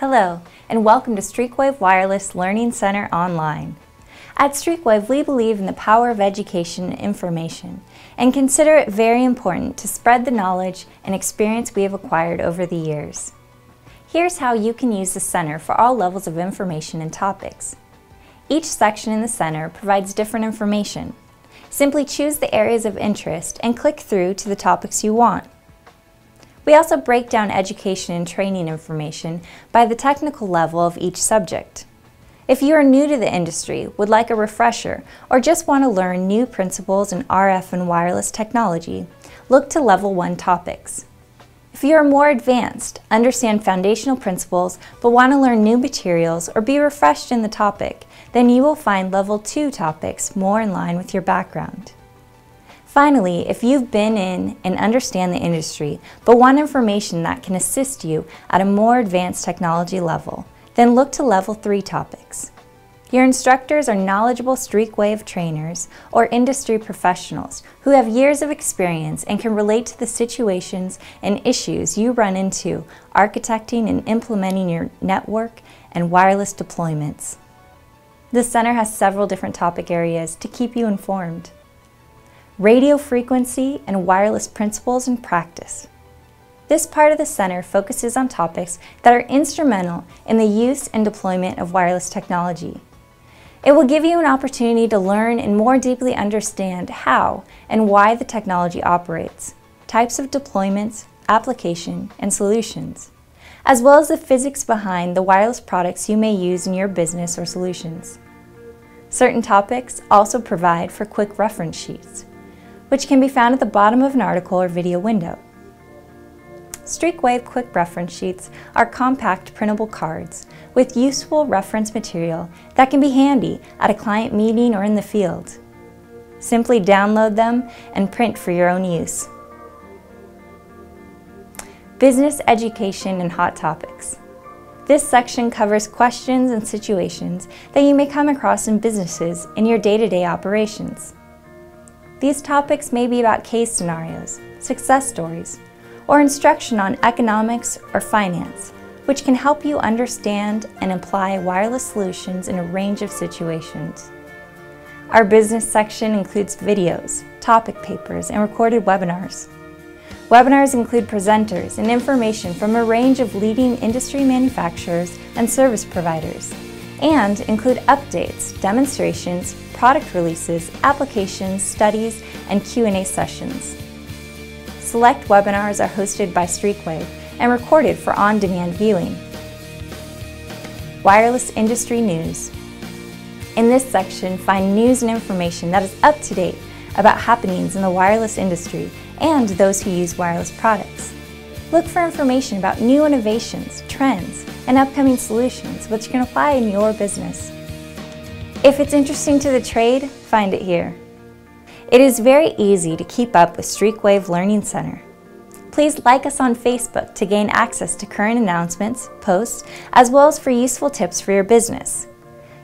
Hello, and welcome to Streakwave Wireless Learning Center Online. At Streakwave, we believe in the power of education and information, and consider it very important to spread the knowledge and experience we have acquired over the years. Here's how you can use the center for all levels of information and topics. Each section in the center provides different information. Simply choose the areas of interest and click through to the topics you want. We also break down education and training information by the technical level of each subject. If you are new to the industry, would like a refresher, or just want to learn new principles in RF and wireless technology, look to Level 1 topics. If you are more advanced, understand foundational principles, but want to learn new materials or be refreshed in the topic, then you will find Level 2 topics more in line with your background. Finally, if you've been in and understand the industry, but want information that can assist you at a more advanced technology level, then look to Level 3 topics. Your instructors are knowledgeable Streakwave trainers or industry professionals who have years of experience and can relate to the situations and issues you run into architecting and implementing your network and wireless deployments. The center has several different topic areas to keep you informed radio frequency, and wireless principles and practice. This part of the center focuses on topics that are instrumental in the use and deployment of wireless technology. It will give you an opportunity to learn and more deeply understand how and why the technology operates, types of deployments, application, and solutions, as well as the physics behind the wireless products you may use in your business or solutions. Certain topics also provide for quick reference sheets, which can be found at the bottom of an article or video window. Streakwave Quick Reference Sheets are compact printable cards with useful reference material that can be handy at a client meeting or in the field. Simply download them and print for your own use. Business Education and Hot Topics. This section covers questions and situations that you may come across in businesses in your day-to-day -day operations. These topics may be about case scenarios, success stories, or instruction on economics or finance, which can help you understand and apply wireless solutions in a range of situations. Our business section includes videos, topic papers, and recorded webinars. Webinars include presenters and information from a range of leading industry manufacturers and service providers, and include updates, demonstrations, product releases, applications, studies, and Q&A sessions. Select webinars are hosted by Streakwave and recorded for on-demand viewing. Wireless Industry News. In this section, find news and information that is up to date about happenings in the wireless industry and those who use wireless products. Look for information about new innovations, trends, and upcoming solutions which can apply in your business. If it's interesting to the trade, find it here. It is very easy to keep up with Streakwave Learning Center. Please like us on Facebook to gain access to current announcements, posts, as well as for useful tips for your business.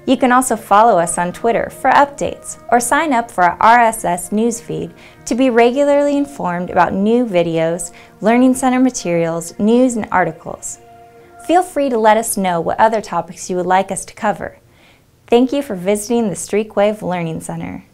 You can also follow us on Twitter for updates or sign up for our RSS newsfeed to be regularly informed about new videos, Learning Center materials, news, and articles. Feel free to let us know what other topics you would like us to cover. Thank you for visiting the Streakwave Learning Center.